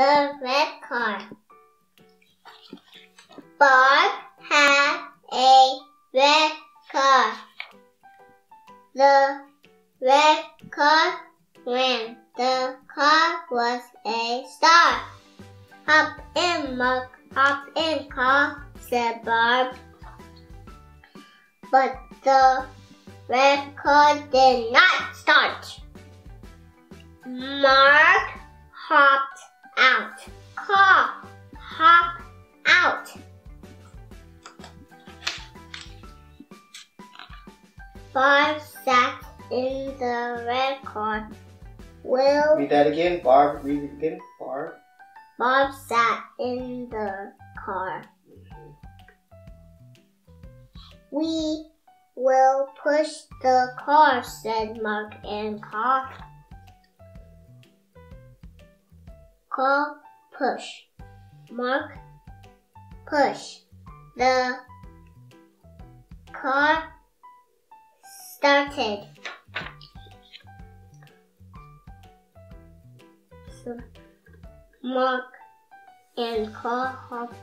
the red car. Bob had a red car. The red car ran. The car was a star. Hop in, Mark, hop in, car, said Bob. But the red car did not start. Mark hopped out. Car, hop out. Bob sat in the red car. Will Read that again. Barb, read it again. Barb. Bob sat in the car. We will push the car, said Mark and Car. Car push. Mark push. The car started. So Mark and Carl hopped,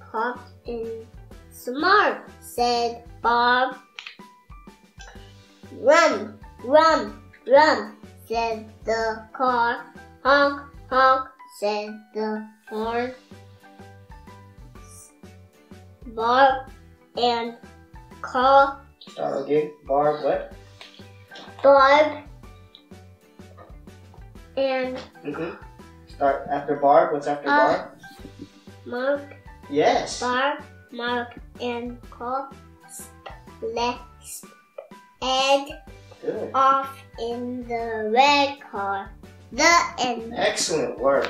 hopped in. Smart, said Bob. Run, run, run, said the car. Honk, honk, said the horn. Bob and Carl, Start again. Barb, what? Bob and Mm-hmm. Start after Barb. What's after Uh, Barb? Mark Yes. Barb, Mark, and Cole sped Good. off in the red car. The end. Excellent work.